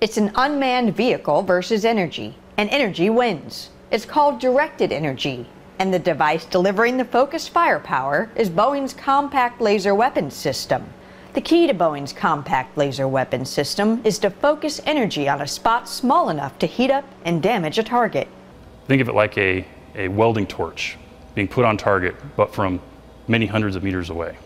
It's an unmanned vehicle versus energy, and energy wins. It's called directed energy, and the device delivering the focused firepower is Boeing's Compact Laser Weapons System. The key to Boeing's Compact Laser Weapons System is to focus energy on a spot small enough to heat up and damage a target. Think of it like a, a welding torch being put on target, but from many hundreds of meters away.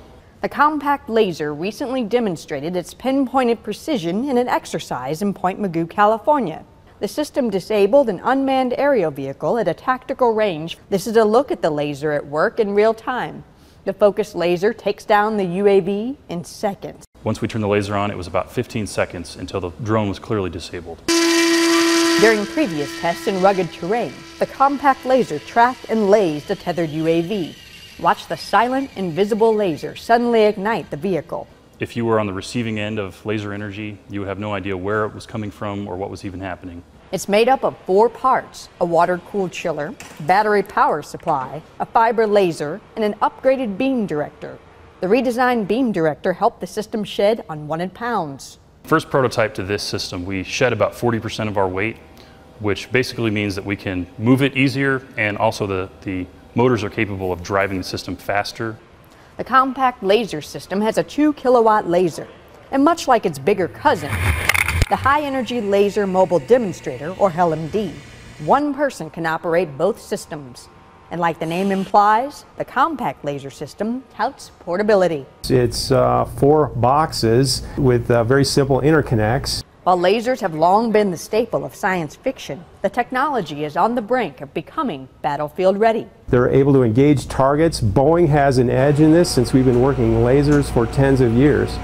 The compact laser recently demonstrated its pinpointed precision in an exercise in Point Mugu, California. The system disabled an unmanned aerial vehicle at a tactical range. This is a look at the laser at work in real time. The focused laser takes down the UAV in seconds. Once we turned the laser on, it was about 15 seconds until the drone was clearly disabled. During previous tests in rugged terrain, the compact laser tracked and lased a tethered UAV. Watch the silent, invisible laser suddenly ignite the vehicle. If you were on the receiving end of laser energy, you would have no idea where it was coming from or what was even happening. It's made up of four parts a water cooled chiller, battery power supply, a fiber laser, and an upgraded beam director. The redesigned beam director helped the system shed unwanted pounds. First prototype to this system, we shed about 40% of our weight, which basically means that we can move it easier and also the, the motors are capable of driving the system faster the compact laser system has a 2 kilowatt laser, and much like its bigger cousin, the High Energy Laser Mobile Demonstrator, or HELMD, one person can operate both systems. And like the name implies, the compact laser system touts portability. It's uh, four boxes with uh, very simple interconnects. While lasers have long been the staple of science fiction, the technology is on the brink of becoming battlefield ready. They're able to engage targets. Boeing has an edge in this since we've been working lasers for tens of years.